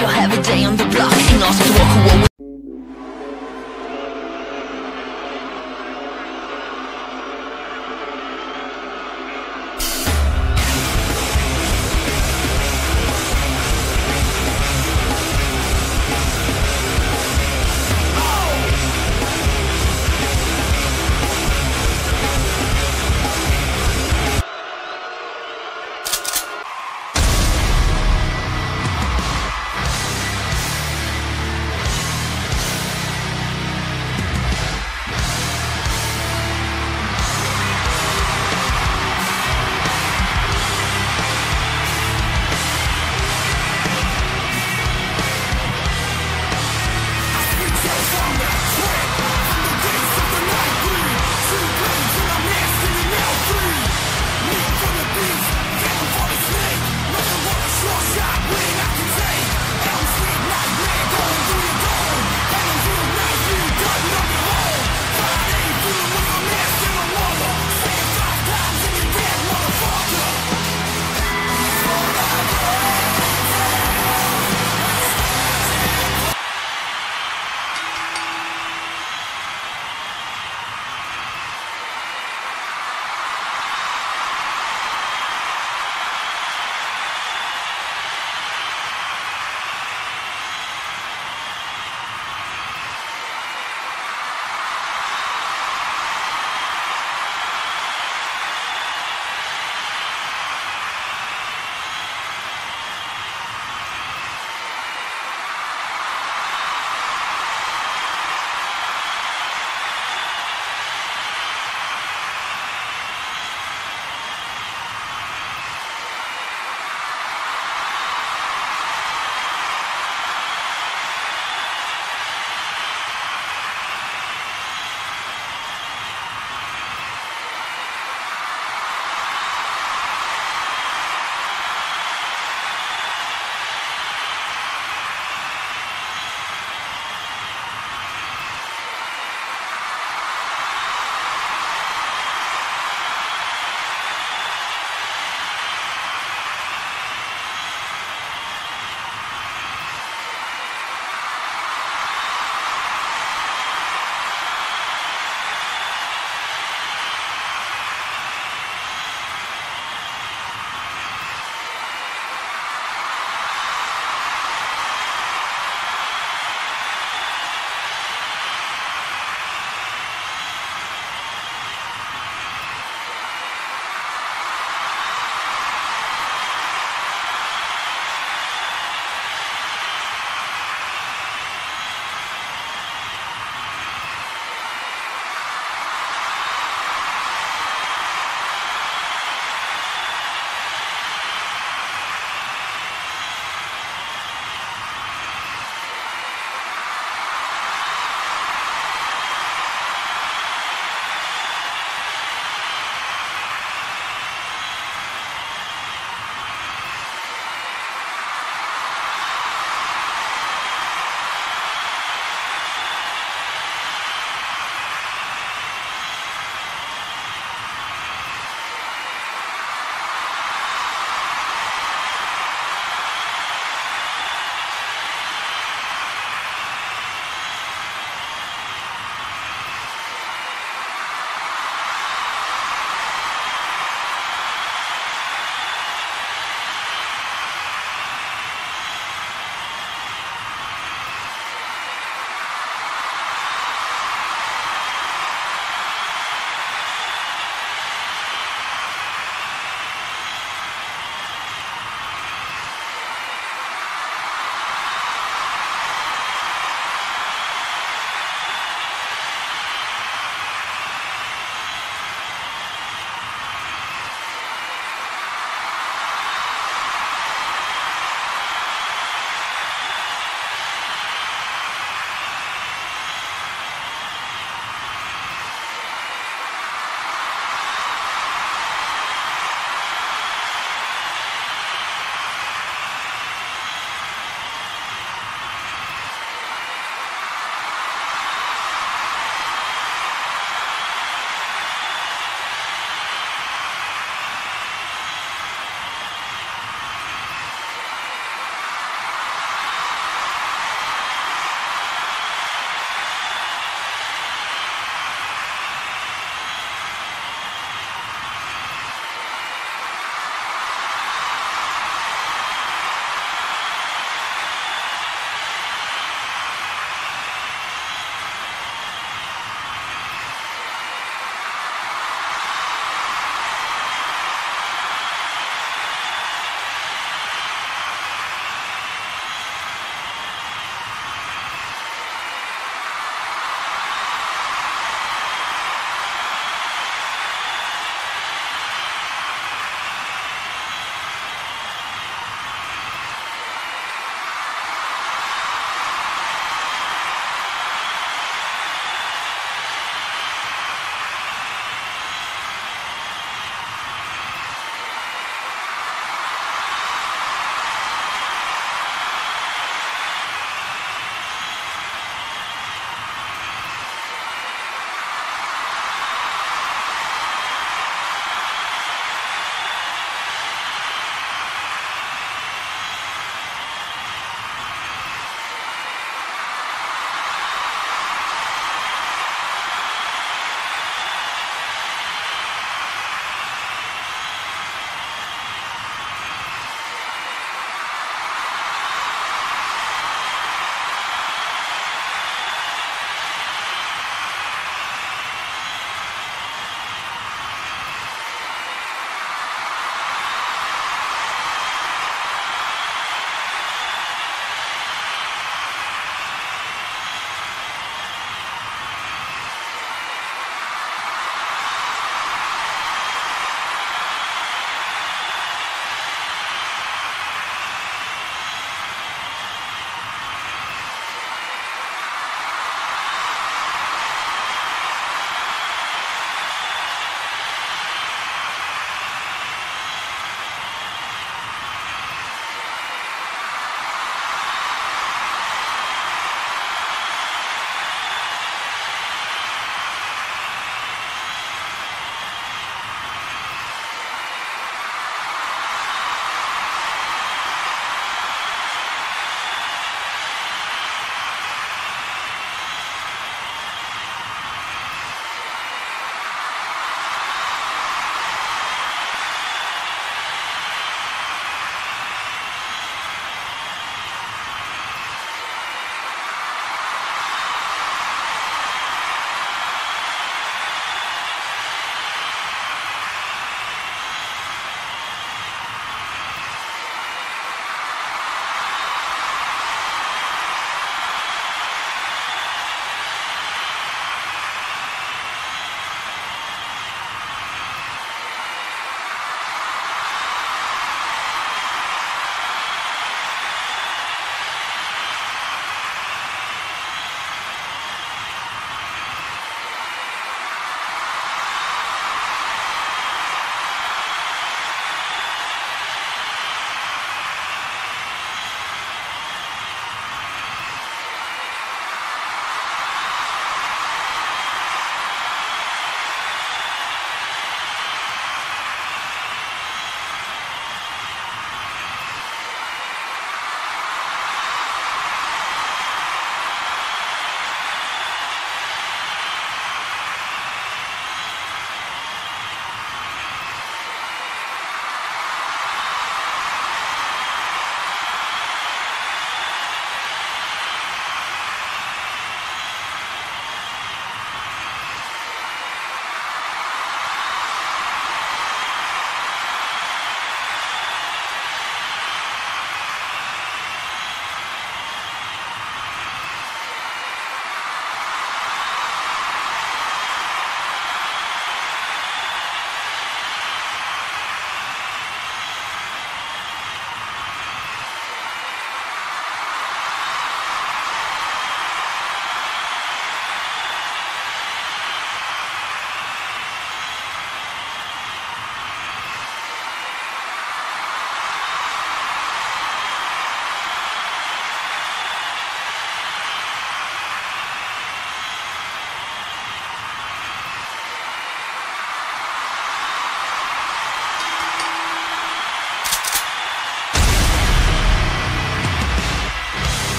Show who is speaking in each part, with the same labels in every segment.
Speaker 1: you'll have a day on the block and also to walk away.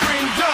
Speaker 2: bring down.